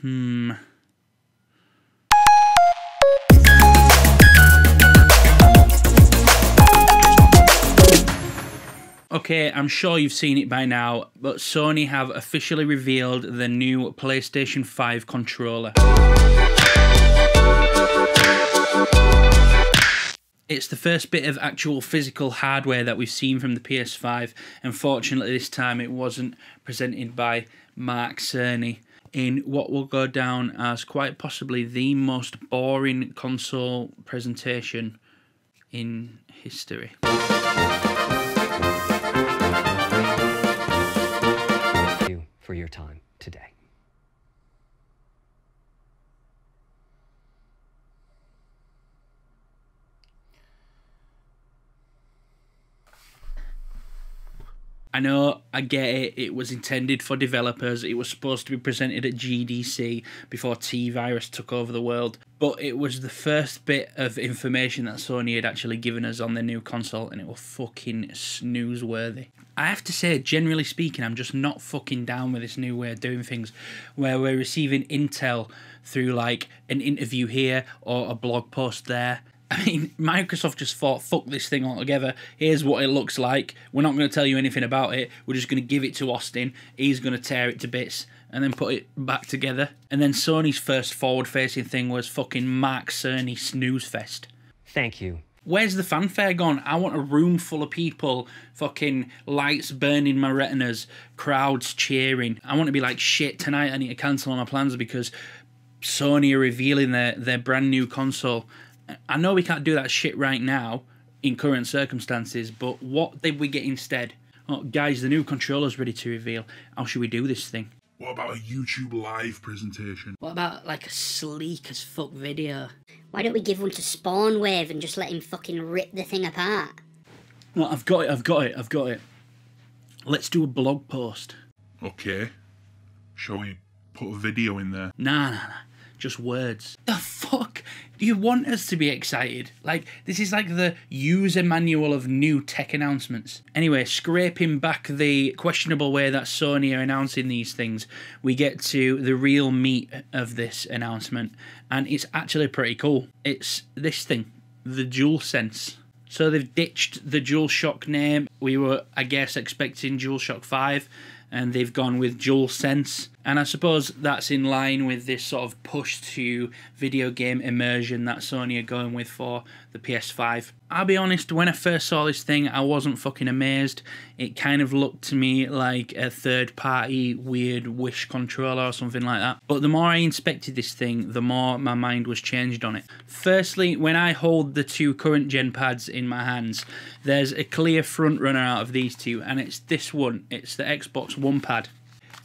Hmm. Okay, I'm sure you've seen it by now, but Sony have officially revealed the new PlayStation 5 controller. It's the first bit of actual physical hardware that we've seen from the PS5. Unfortunately, this time it wasn't presented by Mark Cerny in what will go down as quite possibly the most boring console presentation in history. Thank you for your time today. I know, I get it. It was intended for developers. It was supposed to be presented at GDC before T Virus took over the world. But it was the first bit of information that Sony had actually given us on their new console, and it was fucking snoozeworthy. I have to say, generally speaking, I'm just not fucking down with this new way of doing things, where we're receiving intel through like an interview here or a blog post there. I mean, Microsoft just thought, fuck this thing altogether. Here's what it looks like. We're not going to tell you anything about it. We're just going to give it to Austin. He's going to tear it to bits and then put it back together. And then Sony's first forward facing thing was fucking Mark Cerny snooze fest. Thank you. Where's the fanfare gone? I want a room full of people, fucking lights burning my retinas, crowds cheering. I want to be like, shit, tonight I need to cancel all my plans because Sony are revealing their, their brand new console. I know we can't do that shit right now in current circumstances, but what did we get instead? Oh, guys, the new controller's ready to reveal. How should we do this thing? What about a YouTube live presentation? What about like a sleek as fuck video? Why don't we give one to SpawnWave and just let him fucking rip the thing apart? No, I've got it, I've got it, I've got it. Let's do a blog post. Okay. Shall we put a video in there? Nah, nah, nah. Just words. The fuck? Do you want us to be excited? Like, this is like the user manual of new tech announcements. Anyway, scraping back the questionable way that Sony are announcing these things, we get to the real meat of this announcement, and it's actually pretty cool. It's this thing, the DualSense. So they've ditched the DualShock name. We were, I guess, expecting DualShock 5, and they've gone with DualSense. And I suppose that's in line with this sort of push to video game immersion that Sony are going with for the PS5. I'll be honest, when I first saw this thing, I wasn't fucking amazed. It kind of looked to me like a third party weird Wish controller or something like that. But the more I inspected this thing, the more my mind was changed on it. Firstly, when I hold the two current gen pads in my hands, there's a clear front runner out of these two, and it's this one. It's the Xbox One pad.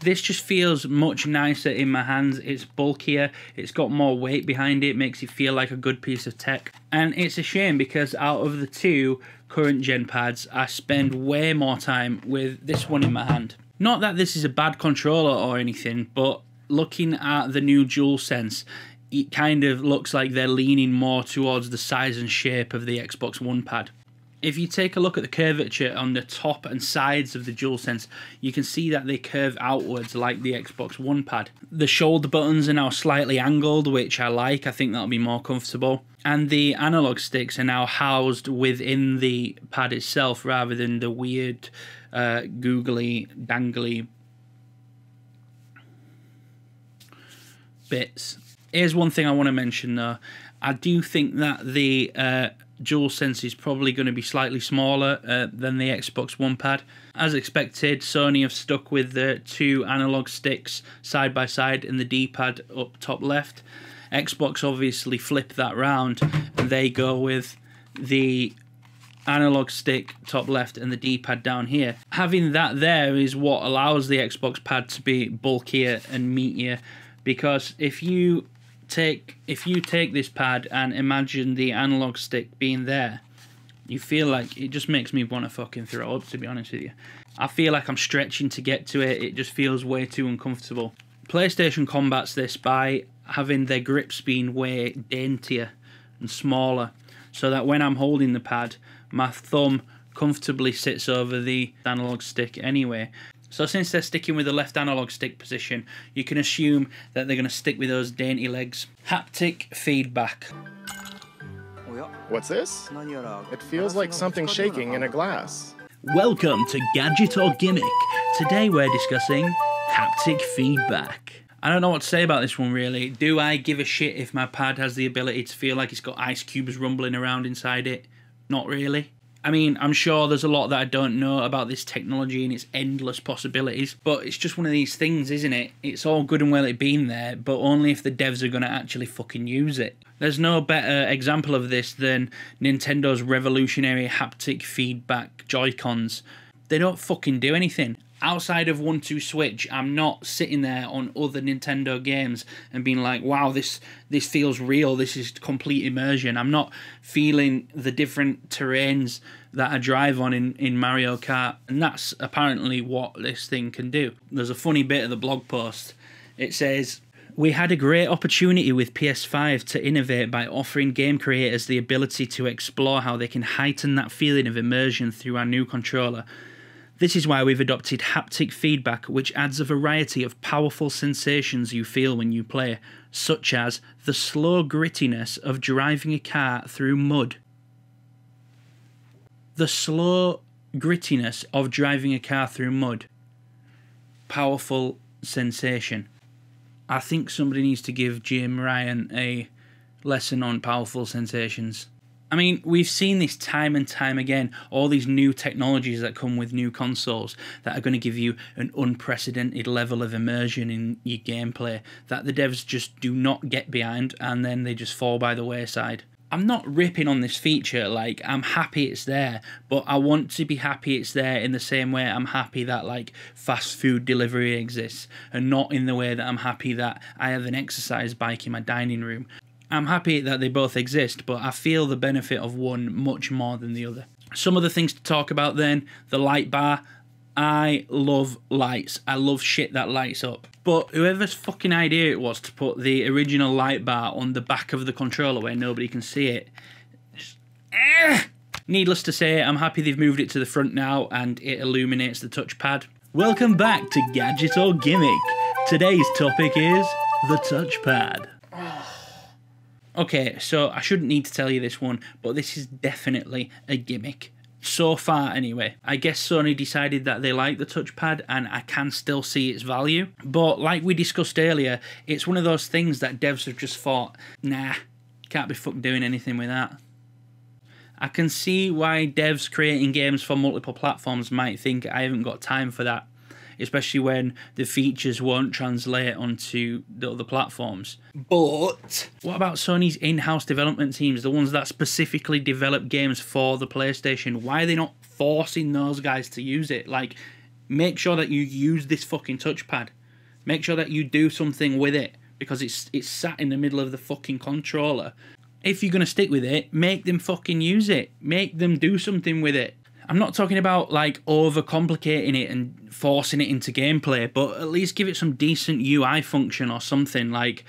This just feels much nicer in my hands. It's bulkier, it's got more weight behind it, makes it feel like a good piece of tech. And it's a shame because out of the two current gen pads, I spend way more time with this one in my hand. Not that this is a bad controller or anything, but looking at the new DualSense, it kind of looks like they're leaning more towards the size and shape of the Xbox One pad if you take a look at the curvature on the top and sides of the DualSense, you can see that they curve outwards like the Xbox One pad. The shoulder buttons are now slightly angled, which I like. I think that'll be more comfortable. And the analog sticks are now housed within the pad itself rather than the weird, uh, googly, dangly bits. Here's one thing I want to mention though. I do think that the uh, DualSense is probably going to be slightly smaller uh, than the Xbox One pad. As expected, Sony have stuck with the two analog sticks side by side and the D-pad up top left. Xbox obviously flip that round and they go with the analog stick top left and the D-pad down here. Having that there is what allows the Xbox pad to be bulkier and meatier because if you take if you take this pad and imagine the analog stick being there, you feel like it just makes me want to fucking throw up. To be honest with you, I feel like I'm stretching to get to it. It just feels way too uncomfortable. PlayStation combats this by having their grips being way daintier and smaller, so that when I'm holding the pad, my thumb comfortably sits over the analog stick anyway. So since they're sticking with the left analog stick position, you can assume that they're going to stick with those dainty legs. Haptic feedback. What's this? It feels like something shaking in a glass. Welcome to Gadget or Gimmick. Today we're discussing haptic feedback. I don't know what to say about this one really. Do I give a shit if my pad has the ability to feel like it's got ice cubes rumbling around inside it? Not really. I mean, I'm sure there's a lot that I don't know about this technology and its endless possibilities, but it's just one of these things, isn't it? It's all good and well it being there, but only if the devs are going to actually fucking use it. There's no better example of this than Nintendo's revolutionary haptic feedback Joy-Cons. They don't fucking do anything outside of 1-2-Switch i'm not sitting there on other nintendo games and being like wow this this feels real. This is complete immersion. I'm not feeling the different terrains that i drive on in in mario kart and that's apparently what this thing can do. There's a funny bit of the blog post. It says we had a great opportunity with PS5 to innovate by offering game creators the ability to explore how they can heighten that feeling of immersion through our new controller. This is why we've adopted haptic feedback, which adds a variety of powerful sensations you feel when you play, such as the slow grittiness of driving a car through mud. The slow grittiness of driving a car through mud. Powerful sensation. I think somebody needs to give Jim Ryan a lesson on powerful sensations. I mean, we've seen this time and time again. All these new technologies that come with new consoles that are going to give you an unprecedented level of immersion in your gameplay that the devs just do not get behind and then they just fall by the wayside. I'm not ripping on this feature, like, I'm happy it's there, but I want to be happy it's there in the same way I'm happy that, like, fast food delivery exists, and not in the way that I'm happy that I have an exercise bike in my dining room. I'm happy that they both exist, but I feel the benefit of one much more than the other. Some of the things to talk about then the light bar. I love lights. I love shit that lights up. But whoever's fucking idea it was to put the original light bar on the back of the controller where nobody can see it. just- eh. Needless to say, I'm happy they've moved it to the front now and it illuminates the touchpad. Welcome back to Gadget or Gimmick. Today's topic is the touchpad. Okay, so I shouldn't need to tell you this one, but this is definitely a gimmick. So far, anyway. I guess Sony decided that they like the touchpad and I can still see its value. But like we discussed earlier, it's one of those things that devs have just thought, nah, can't be fucked doing anything with that. I can see why devs creating games for multiple platforms might think I haven't got time for that, especially when the features won't translate onto the other platforms. But what about Sony's in house development teams, the ones that specifically develop games for the PlayStation? Why are they not forcing those guys to use it? Like, make sure that you use this fucking touchpad. Make sure that you do something with it because it's it's sat in the middle of the fucking controller. If you're gonna stick with it, make them fucking use it. Make them do something with it. I'm not talking about like overcomplicating it and forcing it into gameplay, but at least give it some decent UI function or something. Like,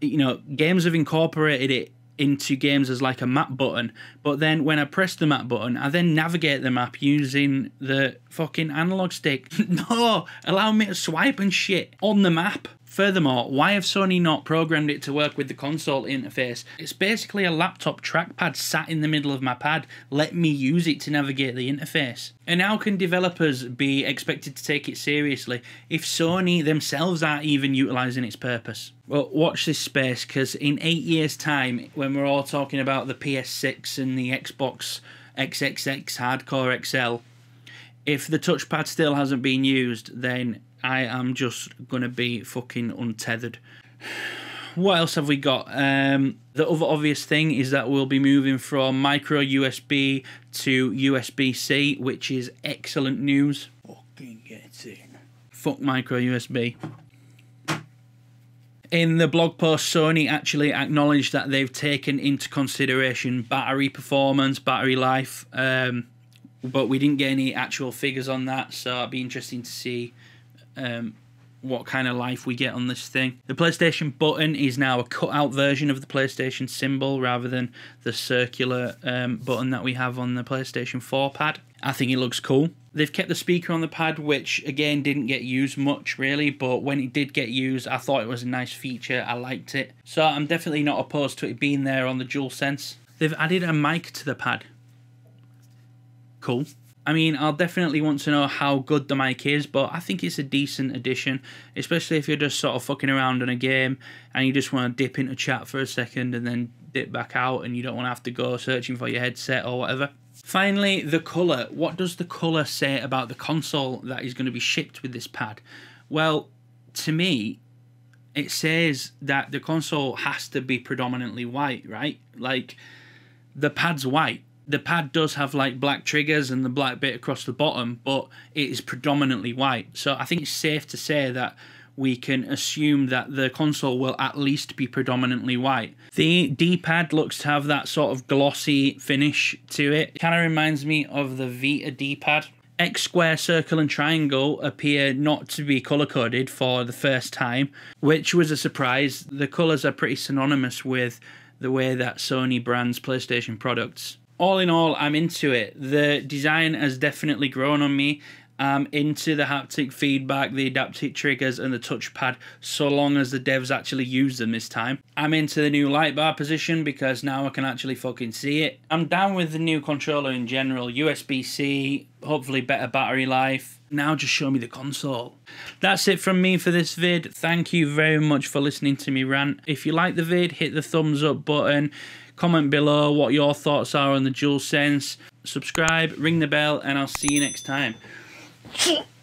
you know, games have incorporated it into games as like a map button, but then when I press the map button, I then navigate the map using the fucking analog stick. no, allow me to swipe and shit on the map. Furthermore, why have Sony not programmed it to work with the console interface? It's basically a laptop trackpad sat in the middle of my pad. Let me use it to navigate the interface. And how can developers be expected to take it seriously if Sony themselves aren't even utilising its purpose? Well, watch this space because in eight years' time, when we're all talking about the PS6 and the Xbox XXX Hardcore XL, if the touchpad still hasn't been used, then I am just gonna be fucking untethered. What else have we got? Um, the other obvious thing is that we'll be moving from micro USB to USB C, which is excellent news. Fucking get in. Fuck micro USB. In the blog post, Sony actually acknowledged that they've taken into consideration battery performance, battery life, um, but we didn't get any actual figures on that, so it'd be interesting to see um, what kind of life we get on this thing. The PlayStation button is now a cut-out version of the PlayStation symbol rather than the circular um, button that we have on the PlayStation 4 pad. I think it looks cool. They've kept the speaker on the pad, which again didn't get used much really, but when it did get used, I thought it was a nice feature. I liked it. So I'm definitely not opposed to it being there on the DualSense. They've added a mic to the pad. Cool. I mean, I'll definitely want to know how good the mic is, but I think it's a decent addition, especially if you're just sort of fucking around in a game and you just want to dip into chat for a second and then dip back out and you don't want to have to go searching for your headset or whatever. Finally, the colour. What does the colour say about the console that is going to be shipped with this pad? Well, to me, it says that the console has to be predominantly white, right? Like, the pad's white the pad does have like black triggers and the black bit across the bottom, but it is predominantly white. So I think it's safe to say that we can assume that the console will at least be predominantly white. The D-pad looks to have that sort of glossy finish to it. Kind of reminds me of the Vita D-pad. X square, circle, and triangle appear not to be color coded for the first time, which was a surprise. The colors are pretty synonymous with the way that Sony brands PlayStation products all in all, I'm into it. The design has definitely grown on me. I'm into the haptic feedback, the adaptive triggers, and the touchpad so long as the devs actually use them this time. I'm into the new light bar position because now I can actually fucking see it. I'm down with the new controller in general USB C, hopefully better battery life. Now just show me the console. That's it from me for this vid. Thank you very much for listening to me rant. If you like the vid, hit the thumbs up button. Comment below what your thoughts are on the DualSense. Subscribe, ring the bell, and I'll see you next time.